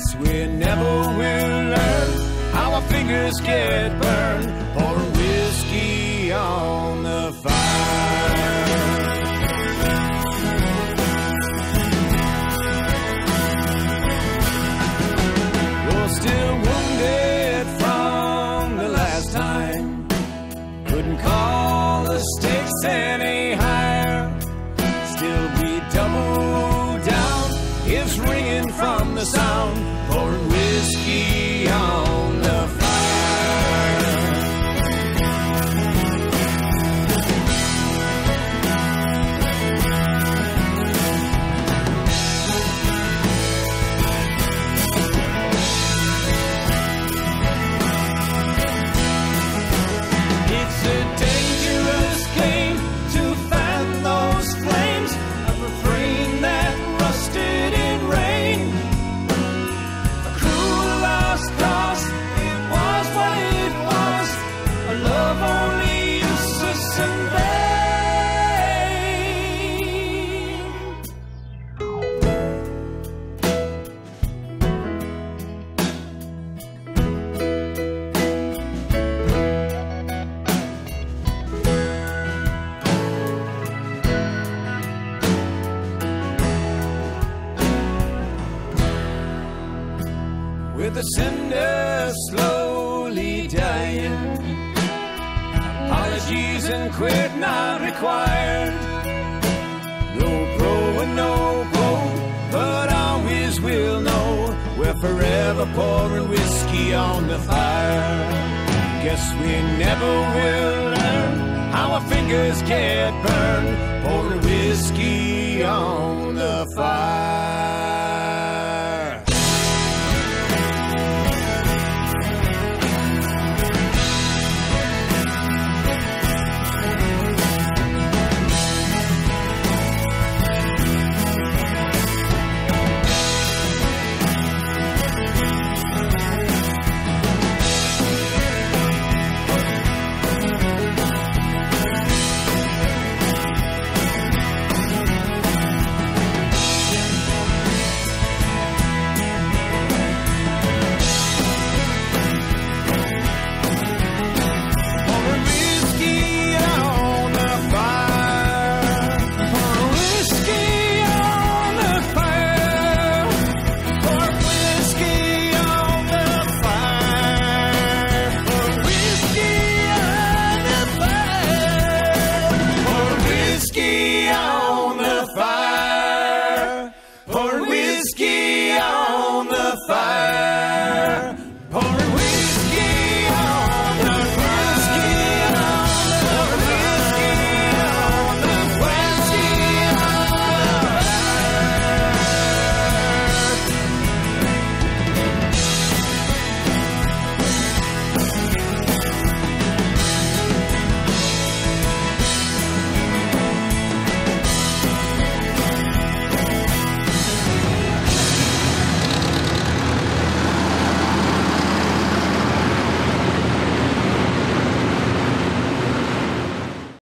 guess we never will learn how our fingers get burned pouring whiskey on. The sound. Pouring whiskey with the cinder slowly dying. Apologies and quit not required. No pro and no pro, but always will know we're forever pouring whiskey on the fire. Guess we never will learn how our fingers get burned, pouring whiskey on the fire.